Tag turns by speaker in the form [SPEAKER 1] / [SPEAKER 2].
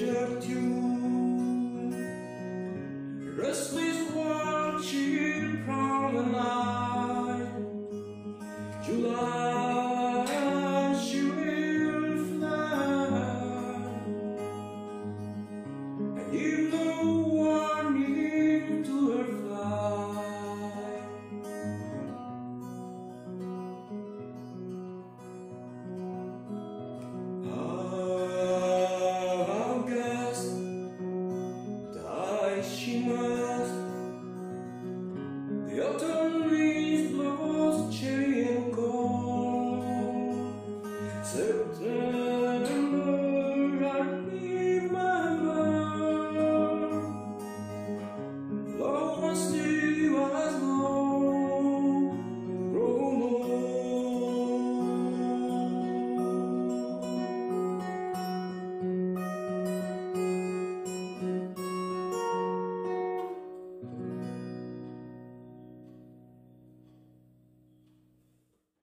[SPEAKER 1] her tune, restless watching from the night. July, she will fly, and you The autumn leaves